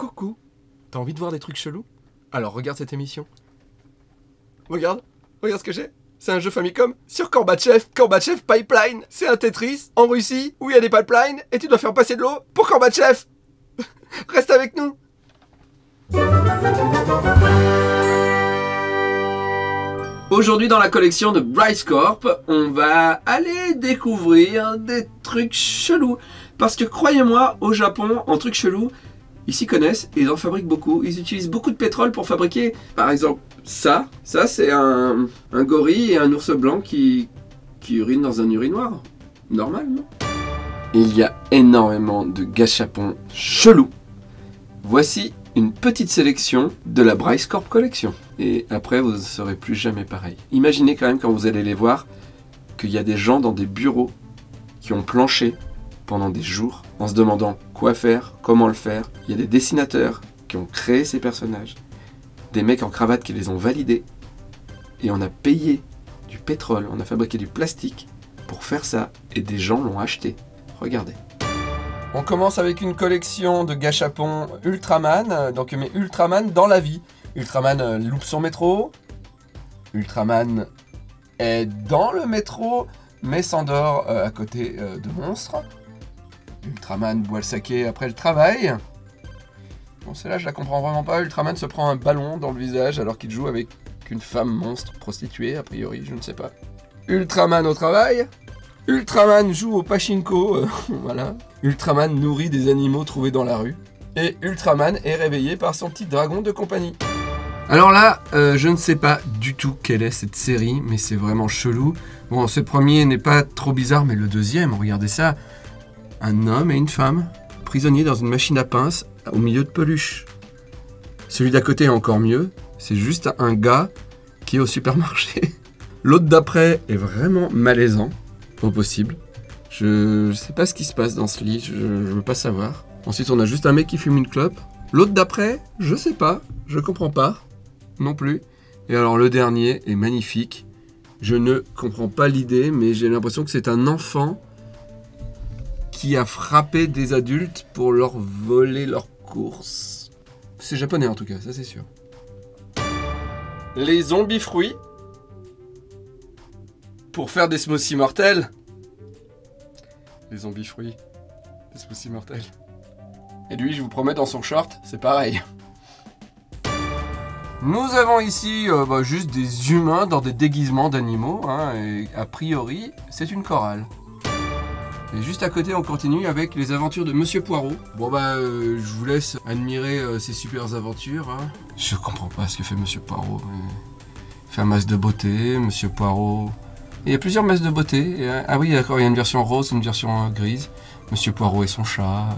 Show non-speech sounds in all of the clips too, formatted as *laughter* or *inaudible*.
Coucou T'as envie de voir des trucs chelous? Alors regarde cette émission. Regarde, regarde ce que j'ai. C'est un jeu Famicom sur Korbatchev, Korbatchev Pipeline. C'est un Tetris en Russie où il y a des pipelines et tu dois faire passer de l'eau pour Korbatchev. *laughs* Reste avec nous. Aujourd'hui dans la collection de Bryce Corp, on va aller découvrir des trucs chelous. Parce que croyez-moi, au Japon, en trucs chelous, ils s'y connaissent et ils en fabriquent beaucoup. Ils utilisent beaucoup de pétrole pour fabriquer, par exemple, ça. Ça, c'est un, gorille et un ours blanc qui, qui dans un urinoir. Normal, non? Il y a énormément de gâchapons chelous. Voici une petite sélection de la Bryce Corp Collection. Et après, vous ne serez plus jamais pareil. Imaginez quand même quand vous allez les voir qu'il y a des gens dans des bureaux qui ont planché pendant des jours en se demandant quoi faire, comment le faire. Il y a des dessinateurs qui ont créé ces personnages, des mecs en cravate qui les ont validés, et on a payé du pétrole, on a fabriqué du plastique pour faire ça, et des gens l'ont acheté. Regardez. On commence avec une collection de gâchapons Ultraman, donc mais Ultraman dans la vie. Ultraman euh, loupe son métro, Ultraman est dans le métro, mais s'endort euh, à côté euh, de monstres. Ultraman boit le saké après le travail. Bon, celle-là, je la comprends vraiment pas. Ultraman se prend un ballon dans le visage alors qu'il joue avec une femme monstre prostituée, a priori, je ne sais pas. Ultraman au travail. Ultraman joue au pachinko, euh, *laughs* voilà. Ultraman nourrit des animaux trouvés dans la rue. Et Ultraman est réveillé par son petit dragon de compagnie. Alors là, euh, je ne sais pas du tout quelle est cette série, mais c'est vraiment chelou. Bon, ce premier n'est pas trop bizarre, mais le deuxième, regardez ça. Un homme et une femme, prisonniers dans une machine à pince au milieu de peluches. Celui d'à côté est encore mieux, c'est juste un gars qui est au supermarché. *laughs* L'autre d'après est vraiment malaisant, au possible. Je, ne sais pas ce qui se passe dans ce lit, je, je veux pas savoir. Ensuite, on a juste un mec qui fume une clope. L'autre d'après, je sais pas, je comprends pas non plus. Et alors le dernier est magnifique. Je ne comprends pas l'idée, mais j'ai l'impression que c'est un enfant qui a frappé des adultes pour leur voler leurs courses. C'est japonais en tout cas, ça c'est sûr. Les zombies fruits pour faire des smoothies mortels. Les zombies fruits, des smoothies mortels. Et lui, je vous promets, dans son short, c'est pareil. Nous avons ici euh, bah, juste des humains dans des déguisements d'animaux, hein, et a priori, c'est une chorale. Et juste à côté, on continue avec les aventures de Monsieur Poirot. Bon bah, euh, je vous laisse admirer euh, ces super aventures. hein. Je comprends pas ce que fait Monsieur Poirot. Il fait un masque de beauté, Monsieur Poirot. Et il y a plusieurs masques de beauté. Et, euh, ah oui, d'accord, il y a une version rose, une version euh, grise. Monsieur Poirot et son chat.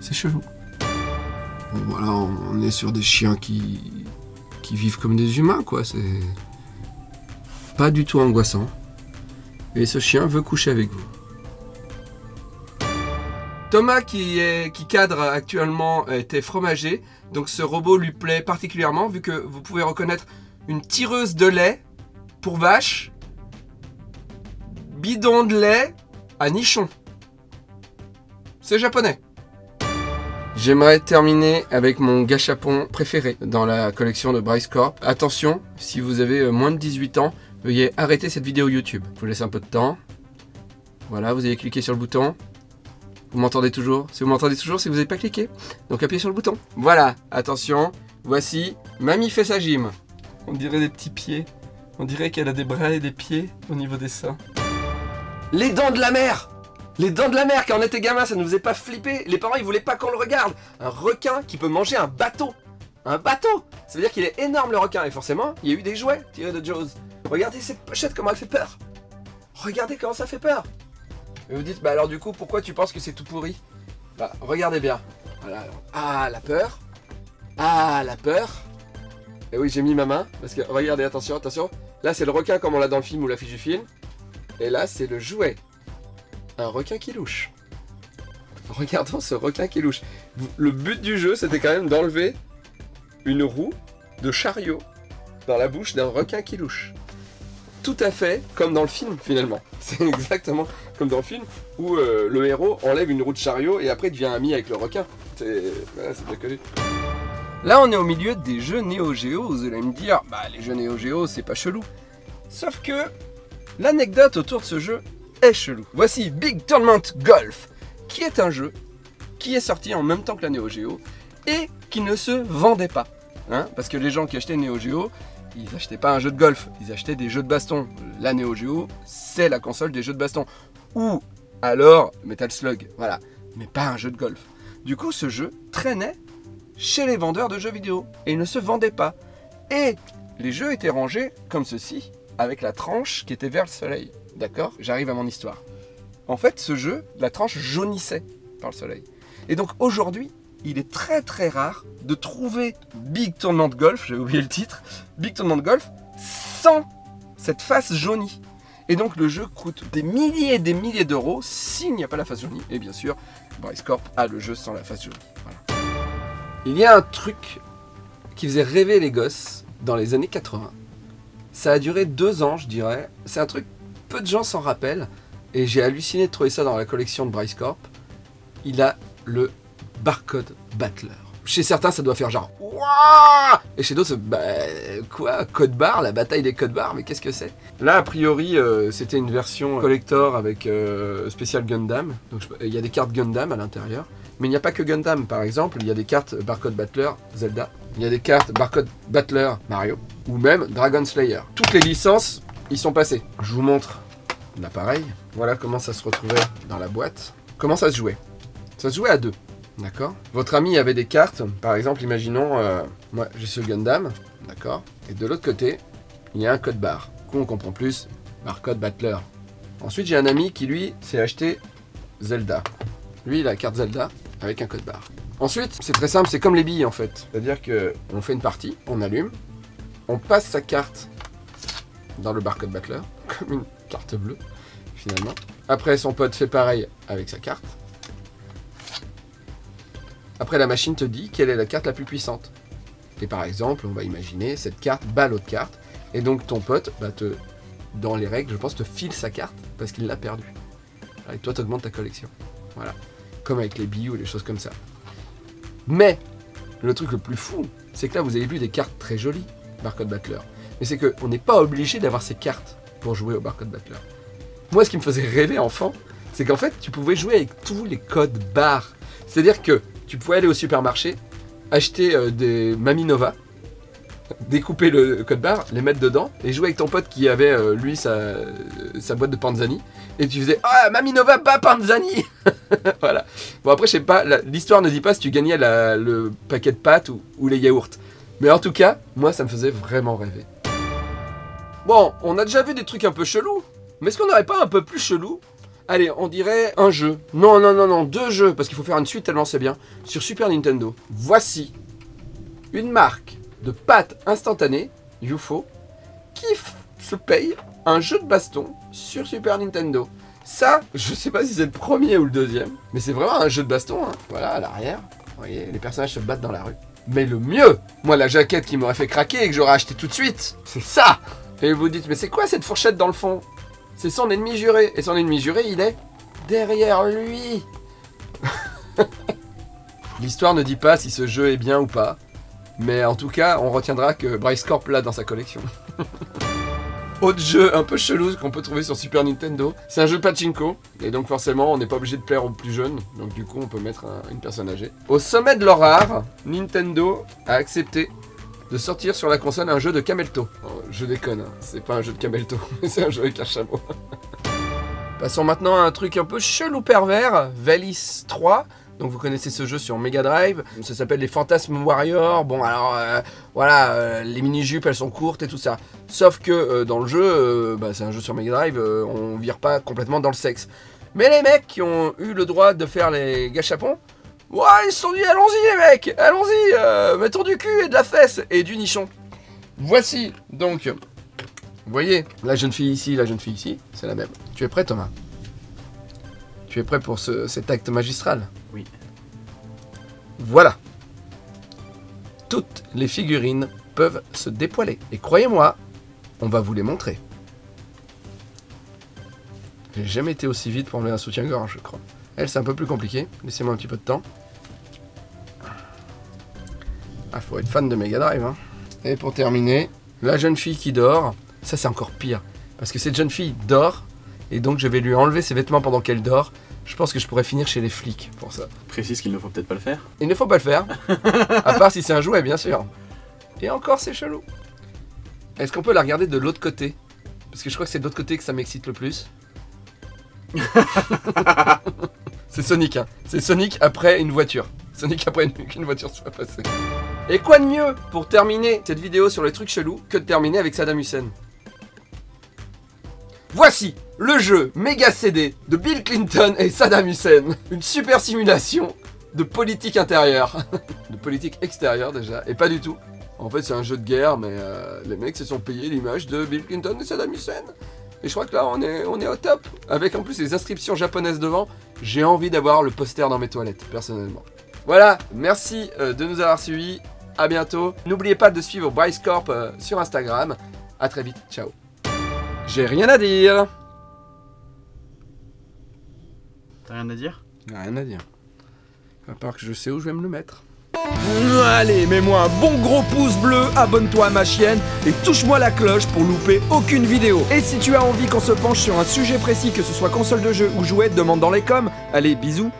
C'est chelou. Bon voilà, on est sur des chiens qui qui vivent comme des humains, quoi. C'est pas du tout angoissant. Et ce chien veut coucher avec vous. Thomas, qui, cadre actuellement, était fromager. Donc ce robot lui plaît particulièrement, vu que vous pouvez reconnaître une tireuse de lait pour vache, bidon de lait à nichon. C'est japonais. J'aimerais terminer avec mon gâchapon préféré dans la collection de Bryce Corp. Attention, si vous avez euh, moins de 18 ans, veuillez arrêter cette vidéo YouTube. Je vous laisse un peu de temps. Voilà, vous allez cliquer sur le bouton. Vous m'entendez toujours? Si vous m'entendez toujours, c'est que vous n'avez pas cliqué. Donc appuyez sur le bouton. Voilà, attention. Voici Mamie fait sa gym. On dirait des petits pieds. On dirait qu'elle a des bras et des pieds au niveau des seins. Les dents de la mer Les dents de la mer, quand on était gamin, ça ne nous faisait pas flipper. Les parents, ils voulaient pas qu'on le regarde. Un requin qui peut manger un bateau. Un bateau Ça veut dire qu'il est énorme le requin. Et forcément, il y a eu des jouets tirés de Jaws. Regardez cette pochette, comment elle fait peur. Regardez comment ça fait peur. Et vous dites, bah alors du coup, pourquoi tu penses que c'est tout pourri? Bah, regardez bien. Ah, la peur. Ah, la peur. Et oui, j'ai mis ma main, parce que, regardez, attention, attention. Là, c'est le requin comme on l'a dans le film ou l'affiche du film. Et là, c'est le jouet. Un requin qui louche. Regardons ce requin qui louche. Le but du jeu, c'était quand même d'enlever une roue de chariot dans la bouche d'un requin qui louche. Tout à fait comme dans le film, finalement. *laughs* C'est exactement comme dans le film où euh, le héros enlève une roue de chariot et après devient ami avec le requin. C'est bien connu. Là, on est au milieu des jeux Neo Geo. Vous allez me dire, bah les jeux Neo Geo, c'est pas chelou. Sauf que l'anecdote autour de ce jeu est chelou. Voici Big Tournament Golf, qui est un jeu qui est sorti en même temps que la Neo Geo et qui ne se vendait pas. Hein Parce que les gens qui achetaient Neo Geo, ils achetaient pas un jeu de golf, ils achetaient des jeux de baston. La Neo Geo, c'est la console des jeux de baston. Ou alors Metal Slug, voilà. Mais pas un jeu de golf. Du coup, ce jeu traînait chez les vendeurs de jeux vidéo et ne se vendait pas. Et les jeux étaient rangés comme ceci, avec la tranche qui était vers le soleil. D'accord? J'arrive à mon histoire. En fait, ce jeu, la tranche jaunissait par le soleil. Et donc aujourd'hui, il est très très rare de trouver Big Tournament Golf, j'ai oublié le titre, Big Tournament Golf, sans cette face jaunie. Et donc le jeu coûte des milliers et des milliers d'euros s'il n'y a pas la face jaunie. Et bien sûr, Bryce Corp a le jeu sans la face jaunie. Il y a un truc qui faisait rêver les gosses dans les années 80. Ça a duré deux ans, je dirais. C'est un truc, peu de gens s'en rappellent. Et j'ai halluciné de trouver ça dans la collection de Bryce Corp. Il a le Barcode Battler. Chez certains, ça doit faire genre Wouah Et chez d'autres, bah, quoi Code barre La bataille des codes barres Mais qu'est-ce que c'est? Là, a priori, euh, c'était une version collector avec euh, spécial Gundam. Il y a des cartes Gundam à l'intérieur. Mais il n'y a pas que Gundam, par exemple. Il y a des cartes Barcode Battler Zelda. Il y a des cartes Barcode Battler Mario. Ou même Dragon Slayer. Toutes les licences y sont passées. Je vous montre l'appareil. Voilà comment ça se retrouvait dans la boîte. Comment ça se jouait? Ça se jouait à deux. D'accord Votre ami avait des cartes, par exemple, imaginons, euh, moi j'ai ce Gundam, d'accord Et de l'autre côté, il y a un code barre. Du on comprend plus, barcode Battler. Ensuite, j'ai un ami qui, lui, s'est acheté Zelda. Lui, il a la carte Zelda avec un code barre. Ensuite, c'est très simple, c'est comme les billes en fait. C'est-à-dire que on fait une partie, on allume, on passe sa carte dans le barcode Battler, *laughs* comme une carte bleue, finalement. Après, son pote fait pareil avec sa carte. Après, la machine te dit quelle est la carte la plus puissante. Et par exemple, on va imaginer cette carte bat l'autre carte. Et donc ton pote, bah, te, dans les règles, je pense, te file sa carte parce qu'il l'a perdue. Et toi, tu augmentes ta collection. Voilà. Comme avec les billes ou les choses comme ça. Mais, le truc le plus fou, c'est que là, vous avez vu des cartes très jolies, Barcode Battler. Mais c'est qu'on n'est pas obligé d'avoir ces cartes pour jouer au Barcode Battler. Moi, ce qui me faisait rêver enfant, c'est qu'en fait, tu pouvais jouer avec tous les codes barres. C'est-à-dire que tu pouvais aller au supermarché, acheter euh, des Maminova, découper le code barre, les mettre dedans, et jouer avec ton pote qui avait, euh, lui, sa, boîte de Panzani, et tu faisais Ah, Maminova, pas Panzani *laughs* Voilà. Bon, après, je sais pas, l'histoire ne dit pas si tu gagnais le paquet de pâtes ou, ou les yaourts. Mais en tout cas, moi, ça me faisait vraiment rêver. Bon, on a déjà vu des trucs un peu chelous, mais est-ce qu'on n'aurait pas un peu plus chelou Allez, on dirait un jeu. Non, non, non, non, deux jeux, parce qu'il faut faire une suite tellement c'est bien. Sur Super Nintendo, voici une marque de pâtes instantanées, UFO, qui se paye un jeu de baston sur Super Nintendo. Ça, je sais pas si c'est le premier ou le deuxième, mais c'est vraiment un jeu de baston. hein. Voilà, à l'arrière, vous voyez, les personnages se battent dans la rue. Mais le mieux, moi, la jaquette qui m'aurait fait craquer et que j'aurais acheté tout de suite, c'est ça Et vous dites, mais c'est quoi cette fourchette dans le fond? C'est son ennemi juré. Et son ennemi juré, il est derrière lui. *laughs* L'histoire ne dit pas si ce jeu est bien ou pas. Mais en tout cas, on retiendra que Bryce Corp l'a dans sa collection. *laughs* Autre jeu un peu chelou qu'on peut trouver sur Super Nintendo, c'est un jeu pachinko. Et donc forcément, on n'est pas obligé de plaire aux plus jeunes. Donc du coup, on peut mettre un- une personne âgée. Au sommet de leur Nintendo a accepté de sortir sur la console un jeu de Camelto. Oh, je déconne, hein. c'est pas un jeu de Camelto, *laughs* c'est un jeu avec un chameau. *laughs* Passons maintenant à un truc un peu chelou pervers, Valis 3. Donc vous connaissez ce jeu sur Mega Drive, ça s'appelle les Fantasmes Warriors. Bon alors euh, voilà, euh, les mini-jupes elles sont courtes et tout ça. Sauf que euh, dans le jeu, bah, c'est un jeu sur Mega Drive, on vire pas complètement dans le sexe. Mais les mecs qui ont eu le droit de faire les gâchapons, ouais ils se sont dit allons-y les mecs, allons-y, euh, mettons du cul et de la fesse et du nichon. Voici donc, vous voyez, la jeune fille ici, la jeune fille ici, c'est la même. Tu es prêt Thomas? Tu es prêt pour ce- cet acte magistral? Oui. Voilà. Toutes les figurines peuvent se dépoiler. Et croyez-moi, on va vous les montrer. J'ai jamais été aussi vite pour enlever un soutien-gorge, je crois. Elle, c'est un peu plus compliqué. Laissez-moi un petit peu de temps. Ah, faut être fan de Mega Drive. Hein. Et pour terminer, la jeune fille qui dort. Ça, c'est encore pire. Parce que cette jeune fille dort, et donc je vais lui enlever ses vêtements pendant qu'elle dort. Je pense que je pourrais finir chez les flics pour ça. Précise qu'il ne faut peut-être pas le faire. Il ne faut pas le faire. *laughs* à part si c'est un jouet, bien sûr. Et encore, c'est chelou. Est-ce qu'on peut la regarder de l'autre côté? Parce que je crois que c'est de l'autre côté que ça m'excite le plus. *laughs* c'est Sonic, hein. C'est Sonic après une voiture. Sonic après une- *laughs* qu'une voiture soit passée. Et quoi de mieux pour terminer cette vidéo sur les trucs chelous que de terminer avec Saddam Hussein? Voici le jeu méga CD de Bill Clinton et Saddam Hussein. Une super simulation de politique intérieure. *laughs* de politique extérieure déjà, et pas du tout. En fait, c'est un jeu de guerre, mais euh, les mecs se sont payés l'image de Bill Clinton et Saddam Hussein. Et je crois que là, on est, on est au top. Avec en plus les inscriptions japonaises devant, j'ai envie d'avoir le poster dans mes toilettes, personnellement. Voilà, merci euh, de nous avoir suivis. À bientôt. N'oubliez pas de suivre Bryce Corp euh, sur Instagram. À très vite. Ciao. J'ai rien à dire. T'as rien à dire? Rien à dire. À part que je sais où je vais me le mettre. Allez, mets-moi un bon gros pouce bleu, abonne-toi à ma chaîne et touche-moi la cloche pour louper aucune vidéo. Et si tu as envie qu'on se penche sur un sujet précis, que ce soit console de jeu ou jouet, demande dans les coms. Allez, bisous